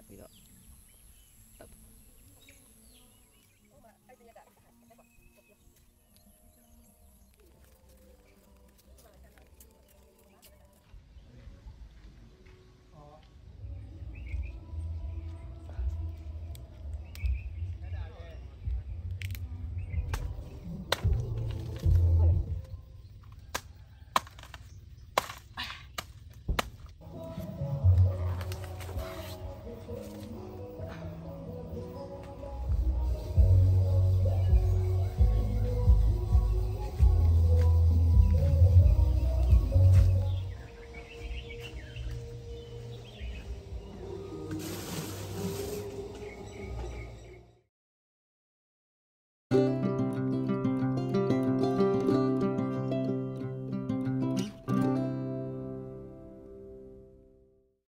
บอยู่ดอก